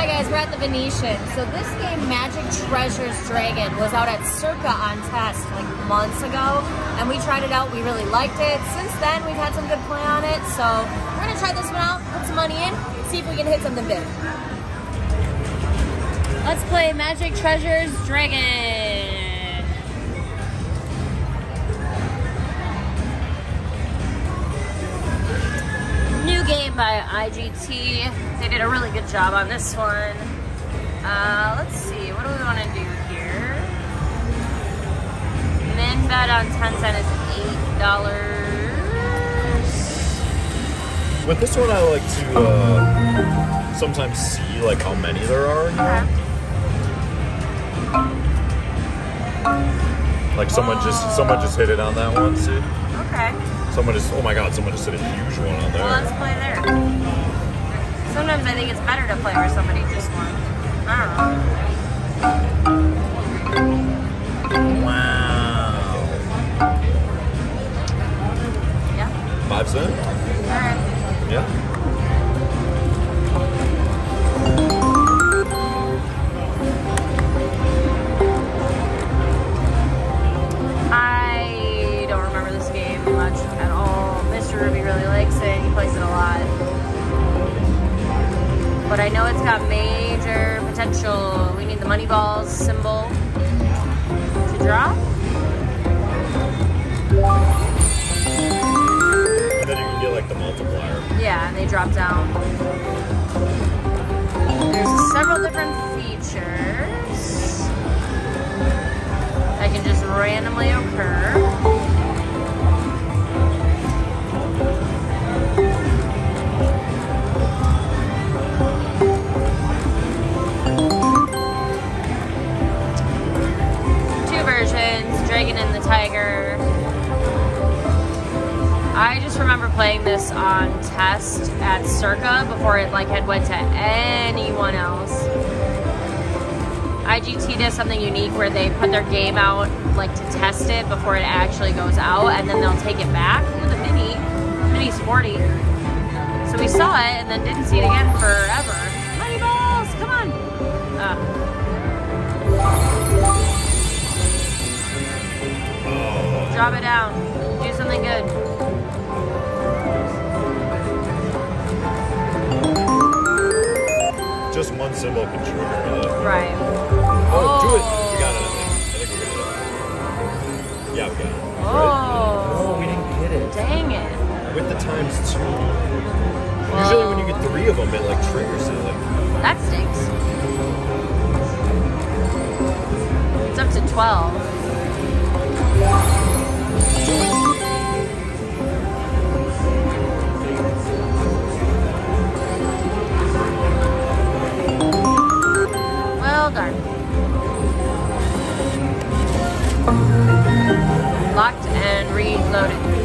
Hi guys, we're at the Venetian. So this game, Magic Treasures Dragon, was out at Circa on test like months ago, and we tried it out. We really liked it. Since then, we've had some good play on it. So we're gonna try this one out, put some money in, see if we can hit something big. Let's play Magic Treasures Dragon. New game by IGT. They did a really good job on this one. Uh, let's see, what do we want to do here? Min bet on ten cent is $8. With this one, I like to uh, sometimes see like how many there are. Okay. Like someone just someone just hit it on that one. See. Someone just oh my god, someone just hit a huge one on Well, let's there. play there. Sometimes I think it's better to play where somebody just won. I don't know. Wow. Yeah. Five cent. All right. Yeah. They drop down. There's several different features that can just randomly occur. Two versions, Dragon and the Tiger. I just remember playing this on test at Circa before it like had went to anyone else. IGT does something unique where they put their game out like to test it before it actually goes out, and then they'll take it back. Ooh, the mini, mini's 40. So we saw it and then didn't see it again forever. Money balls, come on. Uh, drop it down. Do something good. One symbol can trigger it. Right. Oh, do it. We got it. I oh. think. I think we got it. Yeah, we got it. Oh. oh. we didn't get it. Dang it. With the times two. Usually when you get three of them, it like triggers it. Like, That stinks. It's up to 12. Locked and reloaded.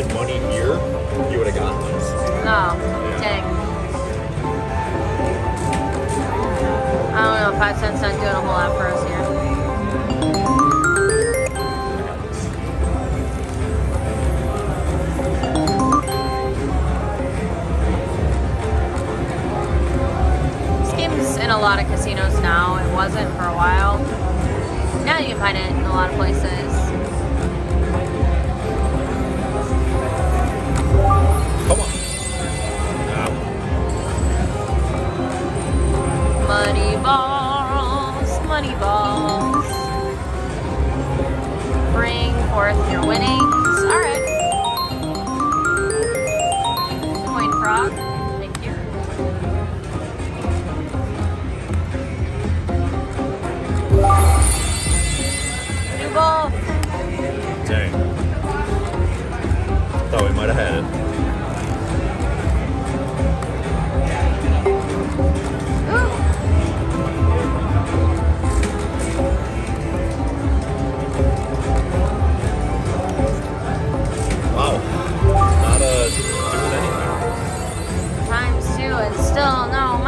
Landed money here, you would have gotten this. Oh, dang. I don't know, five cents not doing a whole lot for us here. In a lot of casinos now. It wasn't for a while. Now you can find it in a lot of places. Money balls, money balls. Bring forth your winnings. All right. Coin frog. Thank you. Do both.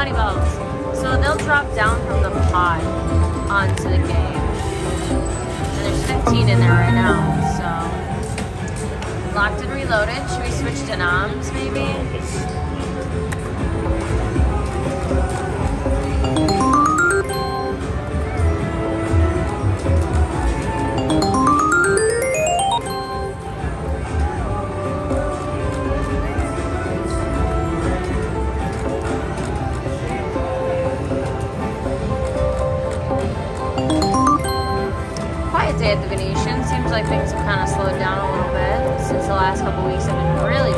So they'll drop down from the pod onto the game. And there's 15 in there right now, so. Locked and reloaded. Should we switch to noms maybe? Like things have kind of slowed down a little bit since the last couple weeks. Have been really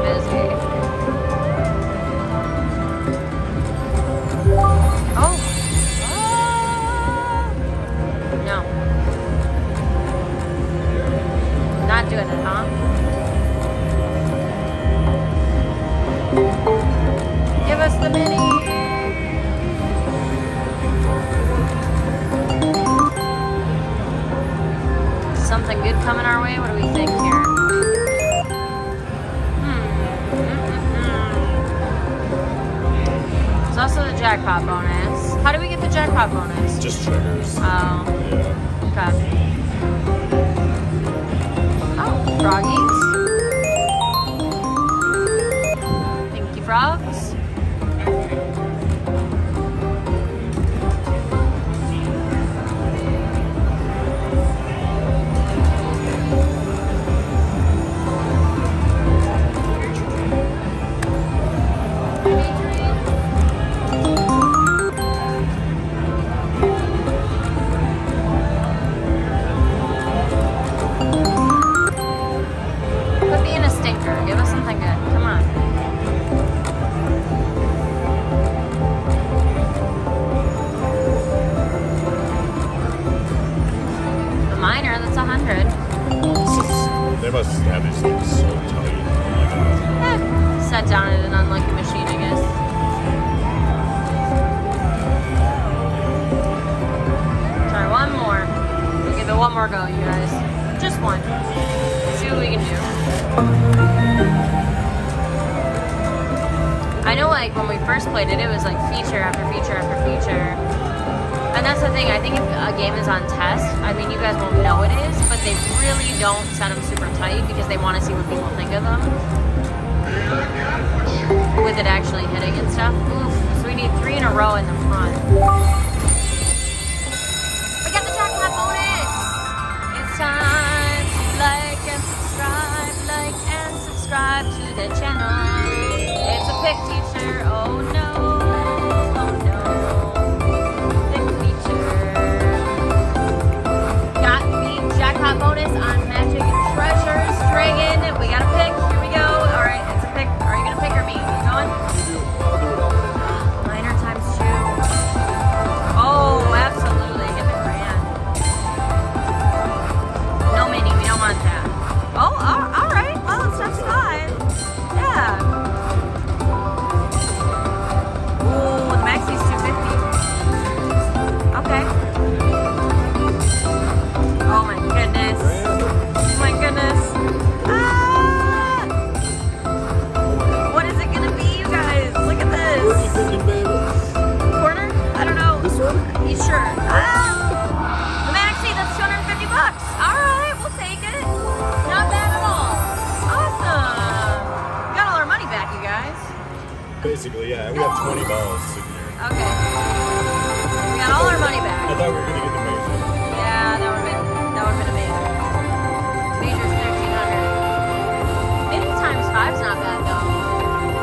Something good coming our way? What do we think here? Hmm. There's also the jackpot bonus. How do we get the jackpot bonus? Just triggers. Oh, Yeah. okay. Oh, froggies. Pinky frogs. You guys. Just one. See what we can do. I know, like, when we first played it, it was like feature after feature after feature. And that's the thing, I think if a game is on test, I mean, you guys won't know it is, but they really don't set them super tight because they want to see what people think of them with it actually hitting and stuff. Oof. So we need three in a row in the front. Basically, yeah. And we have 20 balls sitting here. Okay. We got all our money back. I thought we were gonna get the major. Yeah, that would've been that would've been amazing. Major's 1300. Mini times five's not bad though.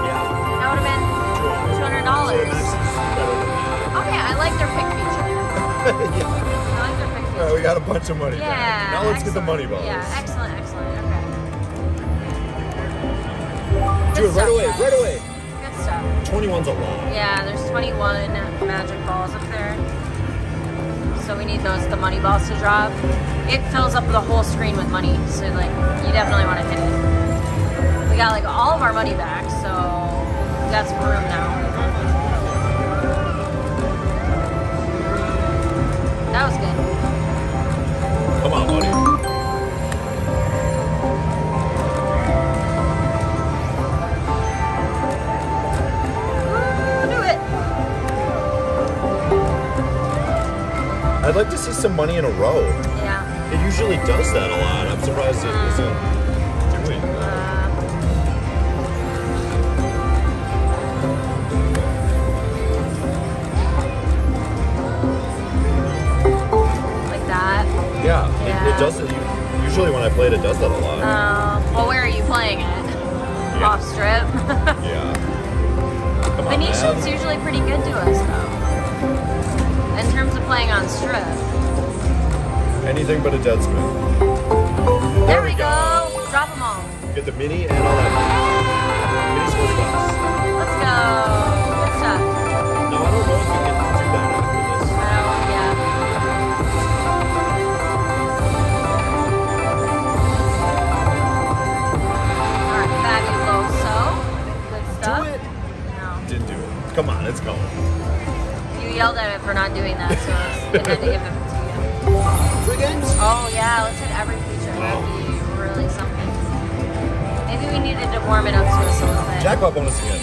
Yeah. That would've been $200. So the max is better than Okay, I like their pick feature. yeah. I like their pick feature. All right, we got a bunch of money Yeah. back. Now let's get the money balls. Yeah, excellent, excellent. Okay. Do it right away, guys. right away. Good stuff. 21's a lot. Yeah, there's 21 magic balls up there. So we need those, the money balls to drop. It fills up the whole screen with money, so like, you definitely want to hit it. We got like all of our money back, so some room now. That was good. Like to see some money in a row. Yeah. It usually does that a lot. I'm surprised it isn't doing that. Uh, like that. Yeah, It, Yeah. it does it. Usually when I play it, it does that a lot. Um, well, where are you playing it? Yeah. Off strip. yeah. Come Venetian's usually pretty good to us, though. In terms of playing on strip. Anything but a dead spin. There we go. Drop them all. Get the mini and all that. Mini sports box. Let's go. Good stuff. No, I don't know if we can do that after this. Oh, yeah. All right, fabuloso. Good stuff. Do it. No. Didn't do it. Come on, it's going. You yelled at it for not doing that, so it had to give it to you. Three games? Oh yeah, let's hit every feature. That'd be really something. Maybe we needed to warm it up to us a little bit. Jackpot bonus again.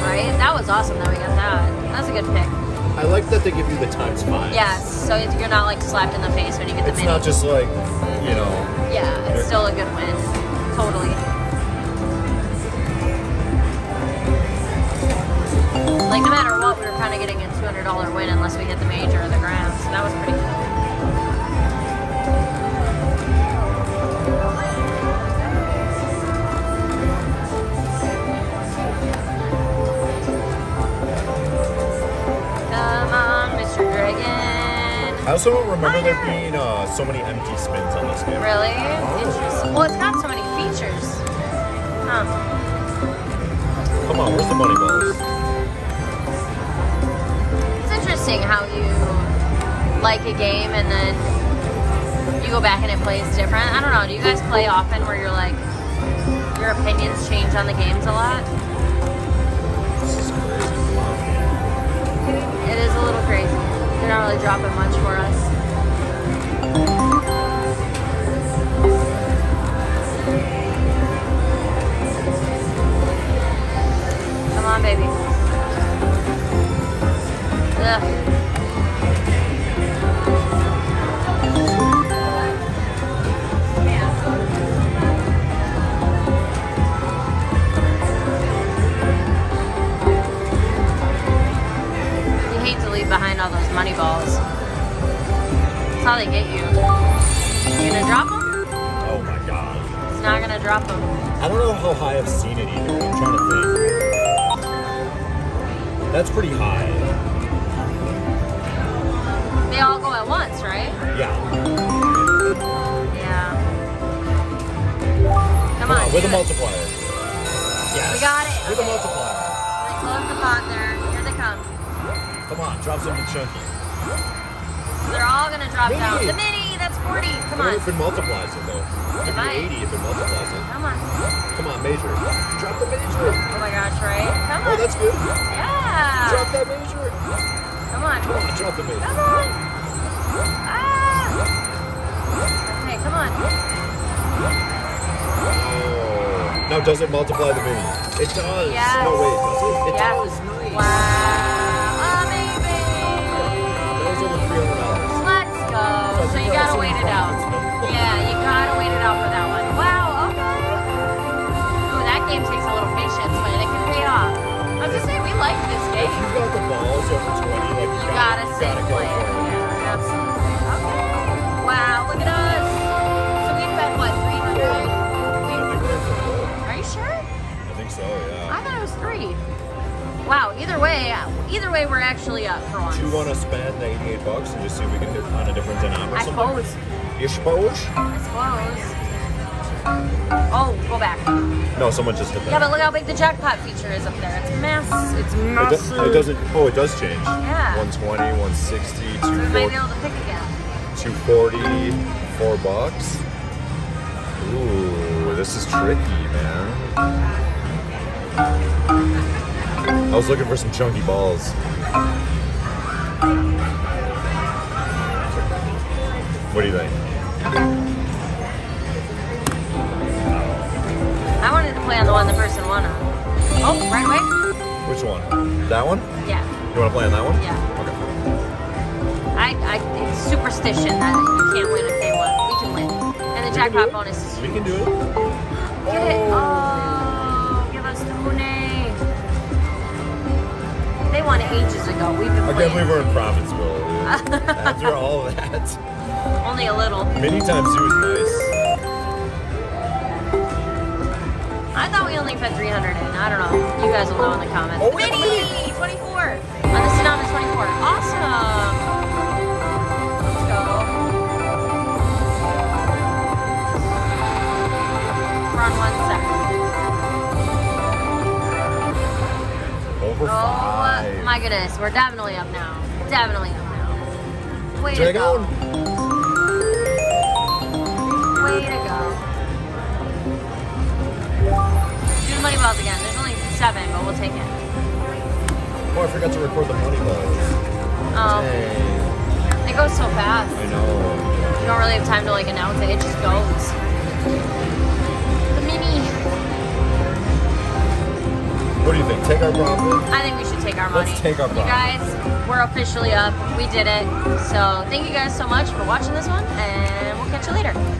Right? That was awesome that we got that. That was a good pick. I like that they give you the times five. Yeah, so you're not like slapped in the face when you get the It's mini. not just like, you know, yeah, it's still a good win. Totally. Like no matter what, we were kind of getting a two hundred dollar win unless we hit the major or the grand. So that was pretty cool. Come on, Mr. Dragon. I also don't remember there being uh, so many empty spins on this game. Really? Interesting. Well, it's got so many features. Huh. Come on, where's the money balls? Interesting how you like a game and then you go back and it plays different. I don't know. Do you guys play often where you're like, your opinions change on the games a lot? It is a little crazy. They're not really dropping much for us. Come on, baby. Ugh. You hate to leave behind all those money balls. That's how they get you. You gonna drop them? Oh my god. It's not gonna drop them. I don't know how high I've seen it either. I'm trying to think. That's pretty high. With a multiplier. Yes. We got it. With a Okay. multiplier. They close the pot there. Here they come. Come on, drop something chunky. They're all gonna drop Mini. down. The mini, that's 40. Come on. if it multiplies it though? Be might. 80 if it multiplies it. Come on. Come on, major. Drop the major. Oh my gosh, right? Come on. Oh, on. that's good. Yeah. Drop that major. Come on. Come on, drop the major. Come on. Ah. Okay, come on. Now, does it multiply the mini? It does. Yes. No, wait, does it? It Yes. does. Nice. Wow. Amazing. That was over $300. Let's go. So you gotta wait it out. Yeah, you gotta wait it out for that one. Wow, okay. Ooh, that game takes a little patience, but it can pay off. I was gonna say, we like this game. If you've got the balls over 20, like, you, You gotta sit gotta and go play it. for it. Yeah, absolutely. Okay. Wow, look at us. So we've bet what, 300? Wow, either way, uh, either way, we're actually up for once. Do you want to spend the 88 bucks and just see if we can hit on a different denom or I something? suppose. You suppose? I suppose. Oh, go back. No, someone just hit that. Yeah, but look how big the jackpot feature is up there. It's mass. It's it, massive. do- it doesn't. Oh, it does change. Yeah. 120, 160, So we might be able to pick again. 240, four bucks. Ooh, this is tricky, man. I was looking for some chunky balls. What do you think? Dude. After all of that. Only a little. Many times it was nice. I thought we only put 300 in. I don't know. You guys will know in the comments. Oh, we have a Mini! 24. On the Sedona 24. Awesome. Let's go. We're one second. Over Oh five. my goodness. We're definitely up now. Definitely up now. Way to go. Way to go. Do money balls again. There's only seven, but we'll take it. Oh, I forgot to record the money balls. Um, Dang. it goes so fast. I know. You don't really have time to like announce it. It just goes. The mini. What do you think? Take our profit? I think we should take our money. Let's take our money. You guys, we're officially up. We did it. So thank you guys so much for watching this one, and we'll catch you later.